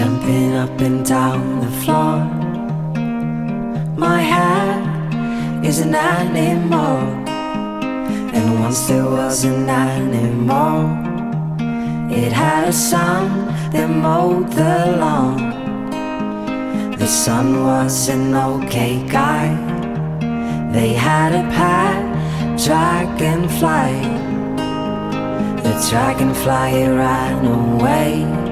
up and down the floor. My hair is an animal, and once there was an animal. It had a son that mowed the lawn. The son was an okay guy. They had a pet dragonfly. The dragonfly ran away,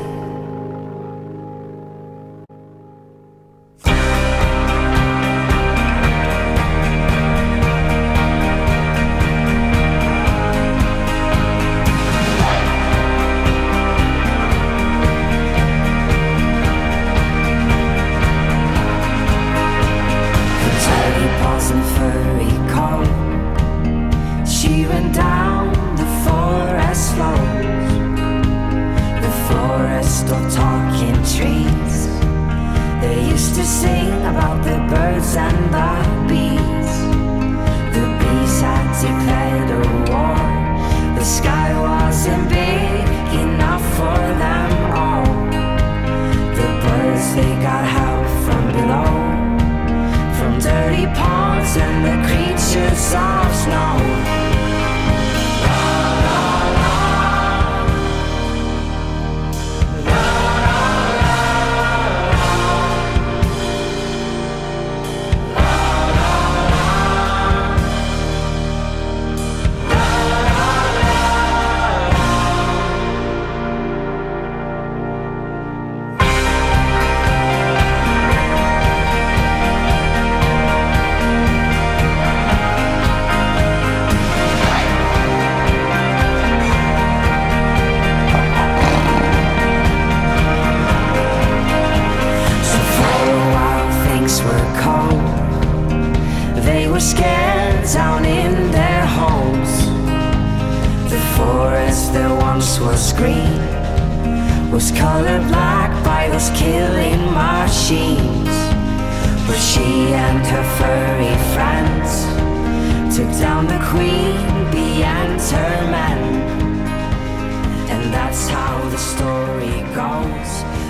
Used to sing about the birds and the bees. cold. They were scared down in their homes. The forest that once was green was colored black by those killing machines. But she and her furry friends took down the queen bee and her men. And that's how the story goes.